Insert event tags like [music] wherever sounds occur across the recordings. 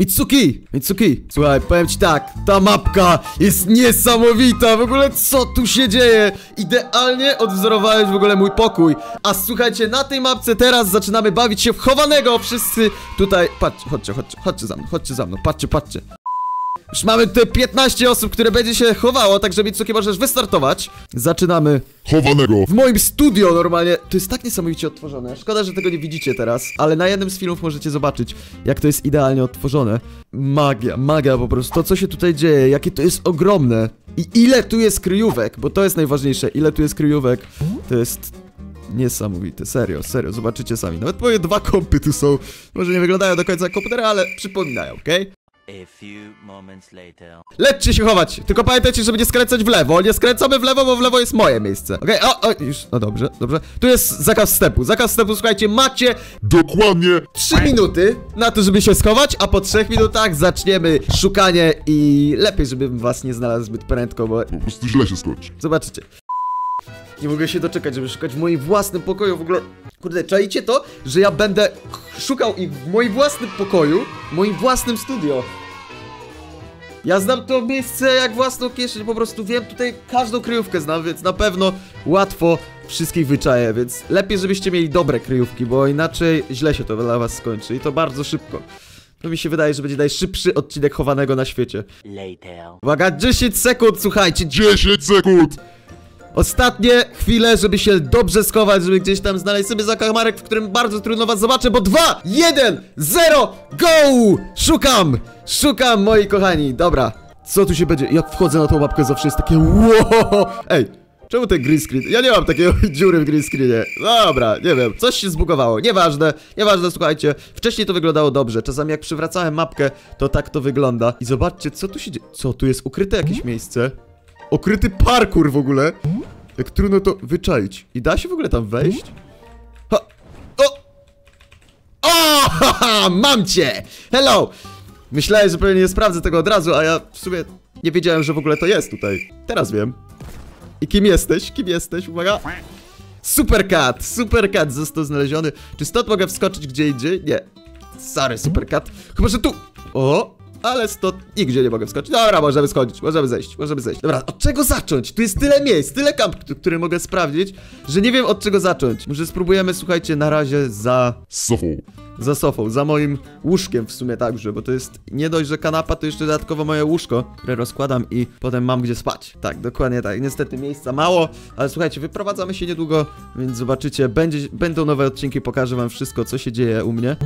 Mitsuki! Mitsuki! Słuchaj, powiem ci tak, ta mapka jest niesamowita! W ogóle co tu się dzieje? Idealnie odwzorowałeś w ogóle mój pokój. A słuchajcie, na tej mapce teraz zaczynamy bawić się w chowanego. Wszyscy tutaj... Patrzcie, chodźcie, chodźcie, chodźcie za mną, chodźcie za mną, patrzcie, patrzcie. Już mamy tutaj 15 osób, które będzie się chowało, także Mitsuki możesz wystartować. Zaczynamy Chowanego. w moim studio normalnie. To jest tak niesamowicie odtworzone. Szkoda, że tego nie widzicie teraz, ale na jednym z filmów możecie zobaczyć, jak to jest idealnie odtworzone. Magia, magia po prostu. To, co się tutaj dzieje, jakie to jest ogromne. I ile tu jest kryjówek, bo to jest najważniejsze. Ile tu jest kryjówek, to jest niesamowite. Serio, serio, zobaczycie sami. Nawet moje dwa kompy tu są. Może nie wyglądają do końca jak komputery, ale przypominają, okej? A few moments later. Lećcie się chować, tylko pamiętajcie, żeby nie skręcać w lewo. Nie skręcamy w lewo, bo w lewo jest moje miejsce. Okej, o, o, już, no dobrze, dobrze. Tu jest zakaz wstępu. Zakaz wstępu, słuchajcie, macie Dokładnie. 3 minuty na to, żeby się schować, a po 3 minutach zaczniemy szukanie i lepiej, żebym was nie znalazł zbyt prędko, bo Po prostu źle się skończy. zobaczycie. Nie mogę się doczekać, żeby szukać w moim własnym pokoju. W ogóle, kurde, czajcie to, że ja będę szukał ich w moim własnym pokoju, w moim własnym studio. Ja znam to miejsce jak własną kieszeń, po prostu wiem tutaj każdą kryjówkę znam, więc na pewno łatwo wszystkich wyczaję, więc lepiej, żebyście mieli dobre kryjówki, bo inaczej źle się to dla was skończy i to bardzo szybko. To mi się wydaje, że będzie najszybszy odcinek chowanego na świecie. Later. Uwaga, 10 sekund, słuchajcie, 10 sekund. Ostatnie chwile, żeby się dobrze schować, żeby gdzieś tam znaleźć sobie zakamarek, w którym bardzo trudno was zobaczę, bo 2, 1, 0, go! Szukam! Szukam, moi kochani, dobra. Co tu się będzie? Jak wchodzę na tą mapkę zawsze jest takie wow! Ej, czemu ten green screen? Ja nie mam takiej [laughs] dziury w green screenie. Dobra, nie wiem, coś się zbugowało, nieważne, nieważne, słuchajcie. Wcześniej to wyglądało dobrze, czasami jak przywracałem mapkę, to tak to wygląda. I zobaczcie, co tu się dzieje. Co, tu jest ukryte jakieś miejsce? Okryty parkour w ogóle. Jak trudno to wyczaić. I da się w ogóle tam wejść? Ha! O! O! [laughs] Mam cię! Hello! Myślałem, że pewnie nie sprawdzę tego od razu, a ja w sumie nie wiedziałem, że w ogóle to jest tutaj. Teraz wiem. I kim jesteś? Kim jesteś? Uwaga! Supercat! Supercat został znaleziony. Czy stąd mogę wskoczyć gdzie indziej? Nie. Sorry, Supercat. Chyba, że tu... O! Ale stąd nigdzie nie mogę wskoczyć. Dobra, możemy schodzić, możemy zejść, możemy zejść. Dobra, od czego zacząć? Tu jest tyle miejsc, tyle kamp, które mogę sprawdzić, że nie wiem od czego zacząć. Może spróbujemy, słuchajcie, na razie za... Sofą. za sofą, za moim łóżkiem w sumie także, bo to jest nie dość, że kanapa, to jeszcze dodatkowo moje łóżko, które rozkładam i potem mam gdzie spać. Tak, dokładnie tak. Niestety miejsca mało, ale słuchajcie, wyprowadzamy się niedługo, więc zobaczycie, będzie, będą nowe odcinki, pokażę wam wszystko, co się dzieje u mnie.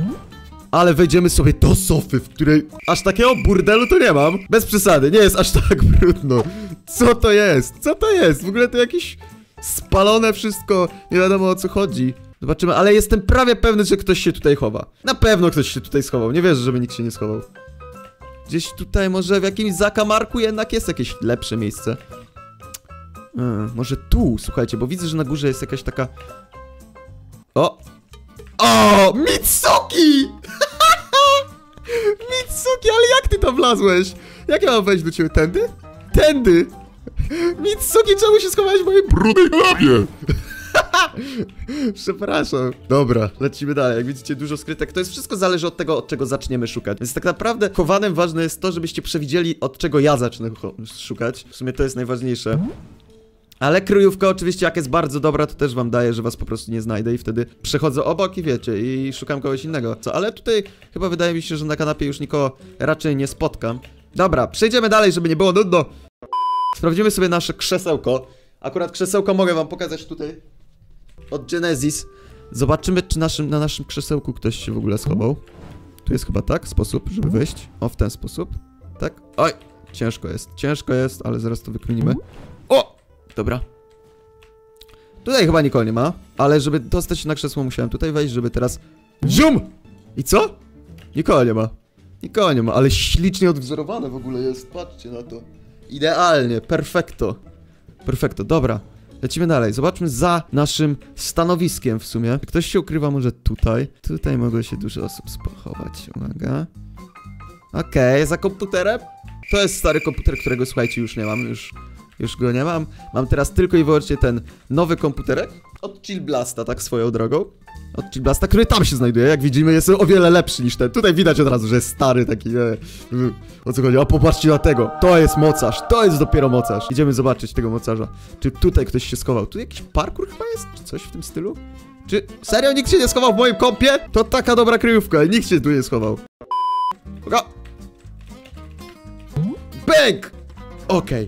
Ale wejdziemy sobie do sofy, w której aż takiego burdelu to nie mam. Bez przesady, nie jest aż tak [laughs] brudno. Co to jest? Co to jest? W ogóle to jakieś spalone wszystko, nie wiadomo o co chodzi. Zobaczymy, ale jestem prawie pewny, że ktoś się tutaj chowa. Na pewno ktoś się tutaj schował, nie wierzę, żeby nikt się nie schował. Gdzieś tutaj może w jakimś zakamarku jednak jest jakieś lepsze miejsce. Hmm, może tu, słuchajcie, bo widzę, że na górze jest jakaś taka... O! O! Mitsuki, [laughs] wlazłeś? Jak ja mam wejść do ciebie? Tędy? Tędy! Mitsuki, czemu się schowałeś w mojej Brudnej chlebie. [laughs] Przepraszam. Dobra, lecimy dalej. Jak widzicie, dużo skrytek. To jest wszystko zależy od tego, od czego zaczniemy szukać. Więc tak naprawdę chowanym ważne jest to, żebyście przewidzieli, od czego ja zacznę szukać. W sumie to jest najważniejsze. Ale kryjówka oczywiście, jak jest bardzo dobra, to też wam daje, że was po prostu nie znajdę i wtedy przechodzę obok i wiecie, i szukam kogoś innego. Co, ale tutaj chyba wydaje mi się, że na kanapie już nikogo raczej nie spotkam. Dobra, przejdziemy dalej, żeby nie było nudno. Sprawdzimy sobie nasze krzesełko. Akurat krzesełko mogę wam pokazać tutaj od Genesis. Zobaczymy, czy naszym, na naszym krzesełku ktoś się w ogóle schował. Tu jest chyba tak, sposób, żeby wejść. O, w ten sposób. Tak. Oj, ciężko jest, ciężko jest, ale zaraz to wykminimy. O! Dobra. Tutaj chyba nikogo nie ma, ale żeby dostać się na krzesło musiałem tutaj wejść, żeby teraz... Zium! I co? Nikogo nie ma. Nikogo nie ma, ale ślicznie odwzorowane w ogóle jest, patrzcie na to. Idealnie, perfekto. Perfekto, dobra. Lecimy dalej. Zobaczmy za naszym stanowiskiem w sumie. Ktoś się ukrywa może tutaj. Tutaj mogło się dużo osób spochować. Uwaga. Okej, za komputerem. To jest stary komputer, którego słuchajcie już nie mam. Już Już go nie mam. Mam teraz tylko i wyłącznie ten nowy komputerek od Chill Blasta, tak swoją drogą. Od Chill Blasta, który tam się znajduje. Jak widzimy, jest o wiele lepszy niż ten. Tutaj widać od razu, że jest stary taki. E, o co chodzi? A popatrzcie na tego. To jest mocarz. To jest dopiero mocarz. Idziemy zobaczyć tego mocarza. Czy tutaj ktoś się schował? Tu jakiś parkour chyba jest? Czy coś w tym stylu? Czy serio nikt się nie schował w moim kompie? To taka dobra kryjówka. Nikt się tu nie schował. Uwaga! Bęk! Okej.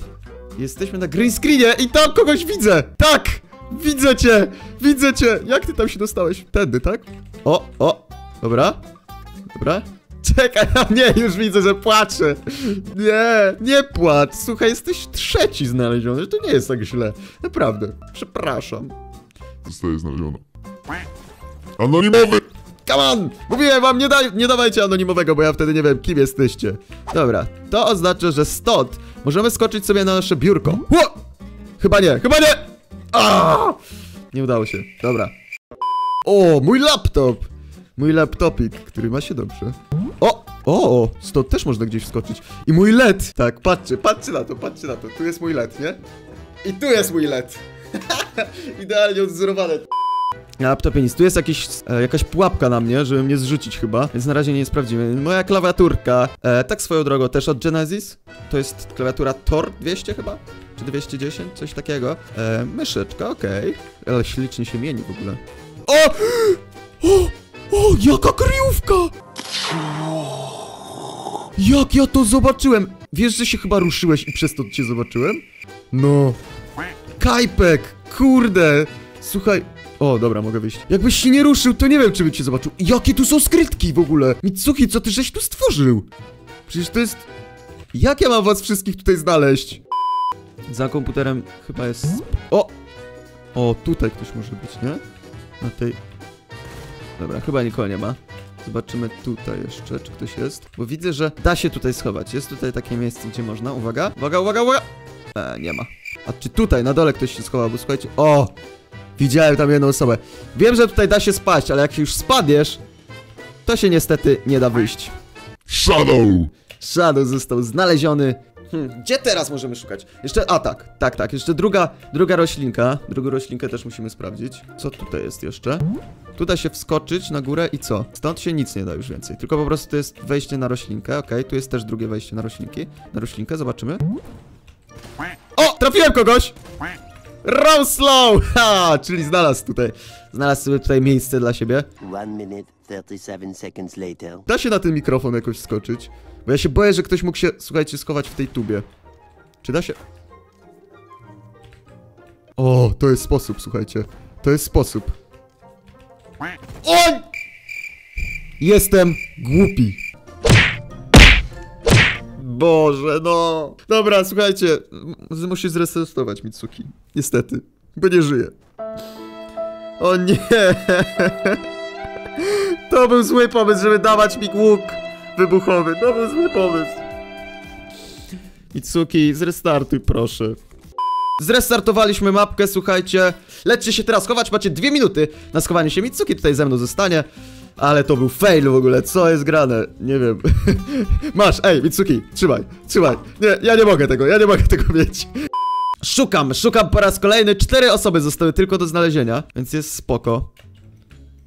Jesteśmy na green screenie i tam kogoś widzę! Tak! Widzę cię! Widzę cię! Jak ty tam się dostałeś? Tędy, tak? O, o! Dobra. Dobra. Czekaj, a nie, już widzę, że płacze. Nie, nie płacz. Słuchaj, jesteś trzeci znaleziony. To nie jest tak źle. Naprawdę. Przepraszam. Zostaje znaleziona. Anonimowy! Come on! Mówiłem wam, nie, nie dawajcie anonimowego, bo ja wtedy nie wiem, kim jesteście. Dobra, to oznacza, że stąd możemy skoczyć sobie na nasze biurko. Ło! Chyba nie, chyba nie! Aaaa! Nie udało się, dobra. O, mój laptop! Mój laptopik, który ma się dobrze. O! O! Stąd też można gdzieś wskoczyć. I mój LED! Tak, patrzcie, patrzcie na to, patrzcie na to. Tu jest mój LED, nie? I tu jest mój LED. [laughs] Idealnie odzorowane. Na laptopie nic. Tu jest jakiś, e, jakaś pułapka na mnie, żeby mnie zrzucić chyba, więc na razie nie sprawdzimy. Moja klawiaturka, e, tak swoją drogą, też od Genesis. To jest klawiatura Tor 200 chyba? Czy 210? Coś takiego. E, myszeczka, okej. Ale ślicznie się mieni w ogóle. O! O! O! Jaka kryjówka! Jak ja to zobaczyłem? Wiesz, że się chyba ruszyłeś i przez to cię zobaczyłem? No. Kajpek! Kurde! Słuchaj. O, dobra, mogę wyjść. Jakbyś się nie ruszył, to nie wiem, czy by cię zobaczył. Jakie tu są skrytki w ogóle? Mitsuki, co ty żeś tu stworzył? Przecież to jest... Jak ja mam was wszystkich tutaj znaleźć? Za komputerem chyba jest... O! O, tutaj ktoś może być, nie? Na tej... Dobra, chyba nikogo nie ma. Zobaczymy tutaj jeszcze, czy ktoś jest. Bo widzę, że da się tutaj schować. Jest tutaj takie miejsce, gdzie można. Uwaga, uwaga, uwaga, uwaga! E, nie ma. A czy tutaj, na dole ktoś się schował, bo słuchajcie... O! Widziałem tam jedną osobę. Wiem, że tutaj da się spać, ale jak już spadniesz, to się niestety nie da wyjść. Shadow! Shadow został znaleziony. Hmm, gdzie teraz możemy szukać? Jeszcze, a tak, tak, tak, jeszcze druga, druga roślinka. Drugą roślinkę też musimy sprawdzić. Co tutaj jest jeszcze? Tu da się wskoczyć na górę i co? Stąd się nic nie da już więcej, tylko po prostu to jest wejście na roślinkę, okej, tu jest też drugie wejście na roślinki. Na roślinkę, zobaczymy. O, trafiłem kogoś! Roll slow! Ha, czyli znalazł tutaj, znalazł sobie tutaj miejsce dla siebie. One minute, 37 seconds later. Da się na ten mikrofon jakoś skoczyć? Bo ja się boję, że ktoś mógł się, słuchajcie, schować w tej tubie. Czy da się? O, to jest sposób, słuchajcie. To jest sposób. Oj! Jestem głupi. Boże, no. Dobra, słuchajcie. m- Muszę zresetować Mitsuki. Niestety. Bo nie żyje. O nie. [laughs] To był zły pomysł, żeby dawać mi łuk wybuchowy. To był zły pomysł. Itsuki, zrestartuj proszę. Zrestartowaliśmy mapkę, słuchajcie. Lećcie się teraz chować, macie dwie minuty na schowanie się. Mitsuki tutaj ze mną zostanie. Ale to był fail w ogóle, co jest grane? Nie wiem. [laughs] Masz, ej, Mitsuki, trzymaj, trzymaj. Nie, ja nie mogę tego, ja nie mogę tego mieć. Szukam, szukam po raz kolejny. Cztery osoby zostały tylko do znalezienia, więc jest spoko.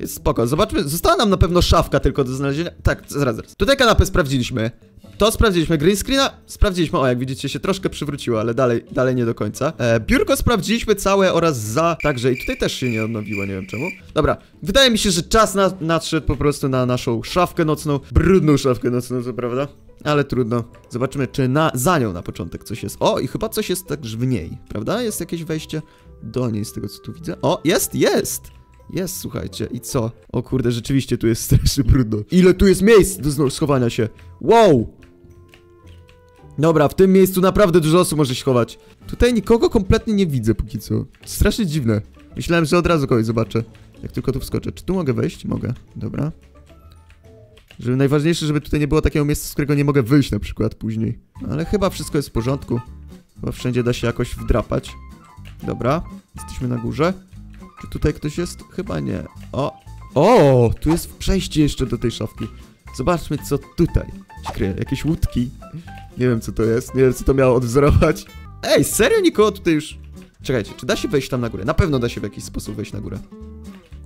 Jest spoko. Zobaczmy, została nam na pewno szafka tylko do znalezienia. Tak, zaraz, zaraz. Tutaj kanapę sprawdziliśmy. To sprawdziliśmy. Green screena sprawdziliśmy. O, jak widzicie, się troszkę przywróciło, ale dalej, dalej nie do końca. E, biurko sprawdziliśmy całe oraz za. Także i tutaj też się nie odnowiło, nie wiem czemu. Dobra, wydaje mi się, że czas na, nadszedł po prostu na naszą szafkę nocną. Brudną szafkę nocną, co prawda. Ale trudno. Zobaczymy, czy na, za nią na początek coś jest. O, i chyba coś jest także w niej, prawda? Jest jakieś wejście do niej, z tego co tu widzę. O, jest, jest! Jest, słuchajcie, i co? O kurde, rzeczywiście tu jest [laughs] strasznie brudno. Ile tu jest miejsc do schowania się? Wow! Dobra, w tym miejscu naprawdę dużo osób może się chować. Tutaj nikogo kompletnie nie widzę póki co. Strasznie dziwne. Myślałem, że od razu kogoś zobaczę. Jak tylko tu wskoczę. Czy tu mogę wejść? Mogę. Dobra. Żeby najważniejsze, żeby tutaj nie było takiego miejsca, z którego nie mogę wyjść na przykład później. Ale chyba wszystko jest w porządku. Chyba wszędzie da się jakoś wdrapać. Dobra. Jesteśmy na górze. Czy tutaj ktoś jest? Chyba nie. O! O! Tu jest przejście jeszcze do tej szafki. Zobaczmy, co tutaj się kryje. Jakieś łódki. Nie wiem, co to jest. Nie wiem, co to miało odwzorować. Ej, serio nikogo tutaj już... Czekajcie, czy da się wejść tam na górę? Na pewno da się w jakiś sposób wejść na górę.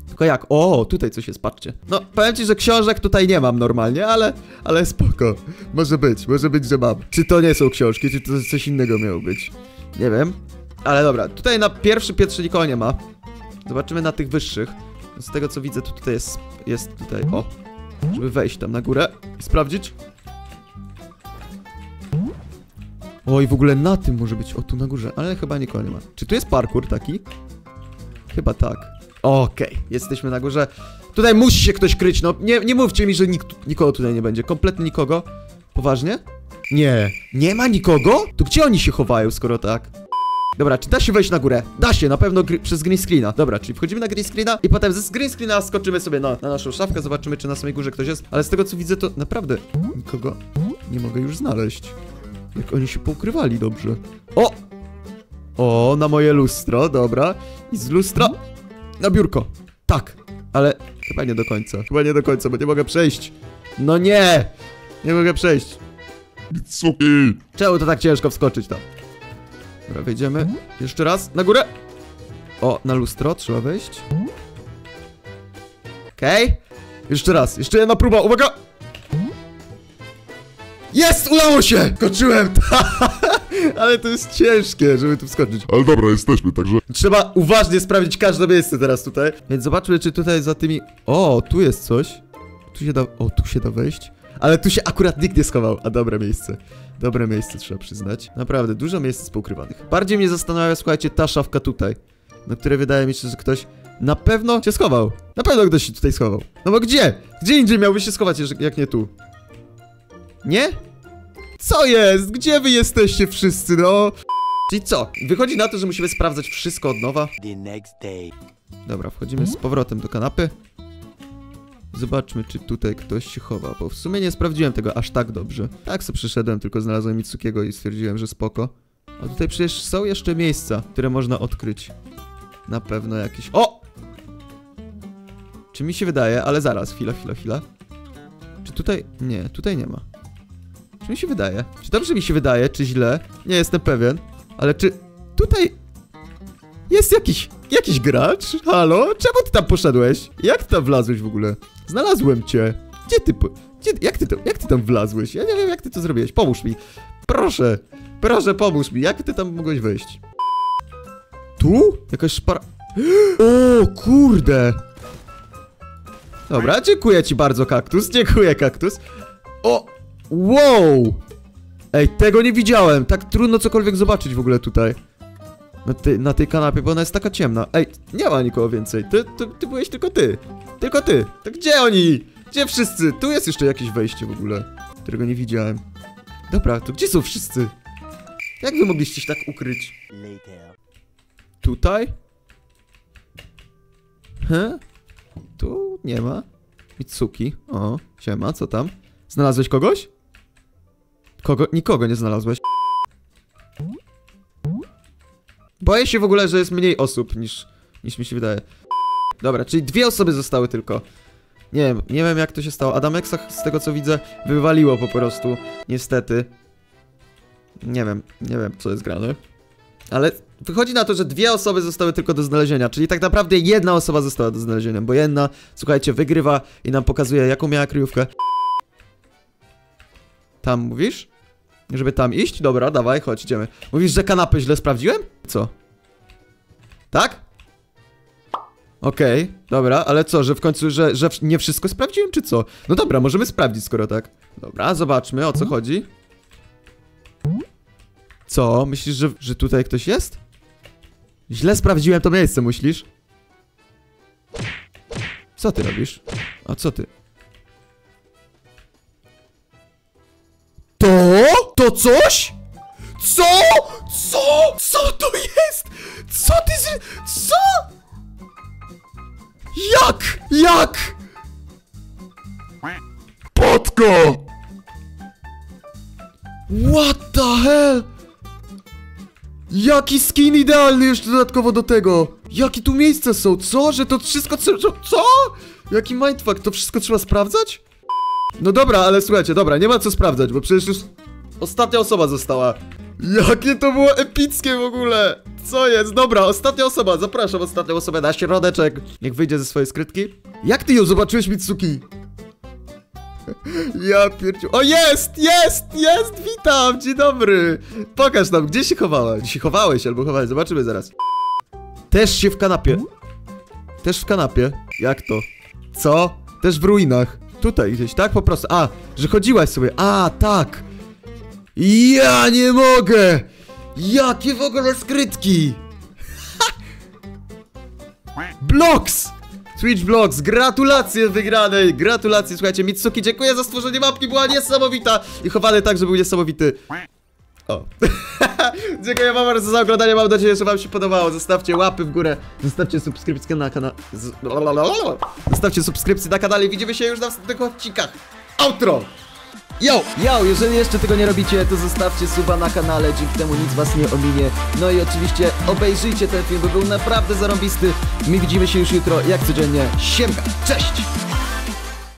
Tylko jak? O, tutaj coś jest, patrzcie. No, powiem ci, że książek tutaj nie mam normalnie, ale, ale spoko. Może być, może być, że mam. Czy to nie są książki, czy to coś innego miało być? Nie wiem. Ale dobra, tutaj na pierwszy piętrze nikogo nie ma. Zobaczymy na tych wyższych. Z tego co widzę, to tutaj jest, jest tutaj, o. Żeby wejść tam na górę i sprawdzić. Oj, w ogóle na tym może być, o tu na górze, ale chyba nikogo nie ma. Czy tu jest parkour taki? Chyba tak. Okej, jesteśmy na górze. Tutaj musi się ktoś kryć, no nie, nie mówcie mi, że nikt, nikogo tutaj nie będzie. Kompletnie nikogo. Poważnie? Nie. Nie ma nikogo? To gdzie oni się chowają, skoro tak? Dobra, czy da się wejść na górę? Da się, na pewno gry, przez green screena. Dobra, czyli wchodzimy na green screena i potem z green screena skoczymy sobie na, na naszą szafkę, zobaczymy, czy na samej górze ktoś jest. Ale z tego co widzę, to naprawdę nikogo nie mogę już znaleźć. Jak oni się poukrywali dobrze. O! O, na moje lustro, dobra. I z lustra na biurko. Tak, ale chyba nie do końca. Chyba nie do końca, bo nie mogę przejść. No nie! Nie mogę przejść. Czemu to tak ciężko wskoczyć tam? Dobra, wejdziemy. Jeszcze raz, na górę! O, na lustro trzeba wejść. Okej. Jeszcze raz, jeszcze jedna próba, uwaga! Jest! Udało się! Skoczyłem! [laughs] Ale to jest ciężkie, żeby tu wskoczyć. Ale dobra, jesteśmy, także... Trzeba uważnie sprawdzić każde miejsce teraz tutaj. Więc zobaczmy, czy tutaj za tymi... O, tu jest coś. Tu się da... O, tu się da wejść. Ale tu się akurat nikt nie schował. A dobre miejsce. Dobre miejsce, trzeba przyznać. Naprawdę, dużo miejsc jest poukrywanych. Bardziej mnie zastanawia, słuchajcie, ta szafka tutaj. Na której wydaje mi się, że ktoś na pewno się schował. Na pewno ktoś się tutaj schował. No bo gdzie? Gdzie indziej miałby się schować, jak nie tu? Nie? Co jest? Gdzie wy jesteście wszyscy, no? Czyli co? Wychodzi na to, że musimy sprawdzać wszystko od nowa. The next day. Dobra, wchodzimy z powrotem do kanapy. Zobaczmy, czy tutaj ktoś się chowa, bo w sumie nie sprawdziłem tego aż tak dobrze. Tak sobie przyszedłem, tylko znalazłem Mitsukiego i stwierdziłem, że spoko. A tutaj przecież są jeszcze miejsca, które można odkryć. Na pewno jakieś... O! Czy mi się wydaje, ale zaraz, chwila, chwila, chwila. Czy tutaj... Nie, tutaj nie ma. Czy mi się wydaje? Czy dobrze mi się wydaje, czy źle? Nie jestem pewien. Ale czy tutaj jest jakiś, jakiś gracz? Halo? Czemu ty tam poszedłeś? Jak ty tam wlazłeś w ogóle? Znalazłem cię. Gdzie ty, po... Gdzie, jak, ty to, jak ty tam wlazłeś? Ja nie wiem, jak ty to zrobiłeś. Pomóż mi. Proszę. Proszę, pomóż mi. Jak ty tam mogłeś wejść? Tu? Jakaś szpara... O, kurde. Dobra, dziękuję ci bardzo, kaktus. Dziękuję, kaktus. O, wow. Ej, tego nie widziałem. Tak trudno cokolwiek zobaczyć w ogóle tutaj. Na, ty, na tej kanapie, bo ona jest taka ciemna. Ej, nie ma nikogo więcej. Ty, ty, ty byłeś tylko ty. Tylko ty. To gdzie oni? Gdzie wszyscy? Tu jest jeszcze jakieś wejście w ogóle, którego nie widziałem. Dobra, to gdzie są wszyscy? Jak wy mogliście się tak ukryć? Tutaj? He? Tu nie ma. Mitsuki. O, siema, co tam? Znalazłeś kogoś? Kogo? Nikogo nie znalazłeś. Boję się w ogóle, że jest mniej osób niż, niż mi się wydaje. Dobra, czyli dwie osoby zostały tylko. Nie wiem, nie wiem jak to się stało. Adameksa z tego co widzę wywaliło po prostu. Niestety. Nie wiem, nie wiem co jest grane. Ale wychodzi na to, że dwie osoby zostały tylko do znalezienia, czyli tak naprawdę jedna osoba została do znalezienia, bo jedna, słuchajcie, wygrywa i nam pokazuje, jaką miała kryjówkę. Tam mówisz? Żeby tam iść? Dobra, dawaj, chodź, idziemy. Mówisz, że kanapę źle sprawdziłem? Co? Tak? Okej, dobra, ale co, że w końcu, że, że nie wszystko sprawdziłem, czy co? No dobra, możemy sprawdzić, skoro tak. Dobra, zobaczmy, o co chodzi. Co? Myślisz, że, że tutaj ktoś jest? Źle sprawdziłem to miejsce, myślisz? Co ty robisz? A co ty? To? Coś? Co? Co? Co to jest? Co ty z... Co? Jak? Jak? Patka! What the hell? Jaki skin idealny jeszcze dodatkowo do tego! Jakie tu miejsca są? Co? Że to wszystko trzeba... Co? Jaki mindfuck? To wszystko trzeba sprawdzać? No dobra, ale słuchajcie, dobra, nie ma co sprawdzać, bo przecież już ostatnia osoba została. Jakie to było epickie w ogóle! Co jest? Dobra, ostatnia osoba, zapraszam ostatnią osobę na środeczek. Niech wyjdzie ze swojej skrytki. Jak ty ją zobaczyłeś, Mitsuki? [laughs] Ja pierdziu... O, jest! Jest! Jest! Witam! Dzień dobry! Pokaż nam, gdzie się chowała? Gdzie się chowałeś albo chowałeś? Zobaczymy zaraz. Też się w kanapie. Też w kanapie. Jak to? Co? Też w ruinach. Tutaj gdzieś, tak? Po prostu. A, że chodziłaś sobie. A, tak. Ja nie mogę! Jakie w ogóle skrytki! Blocks! Twitch Blocks, gratulacje wygranej, gratulacje, słuchajcie, Mitsuki, dziękuję za stworzenie mapki, była niesamowita i chowany tak, że był niesamowity. O. [laughs] dziękuję wam bardzo za oglądanie, mam nadzieję, że wam się podobało, zostawcie łapy w górę, zostawcie subskrypcję na kanale, [laughs] zostawcie subskrypcję na kanale i widzimy się już na następnych odcinkach. Outro! Yo! Yo, jeżeli jeszcze tego nie robicie, to zostawcie suba na kanale, dzięki temu nic was nie ominie. No i oczywiście obejrzyjcie ten film, bo był naprawdę zarąbisty. My widzimy się już jutro, jak codziennie. Siemka, cześć!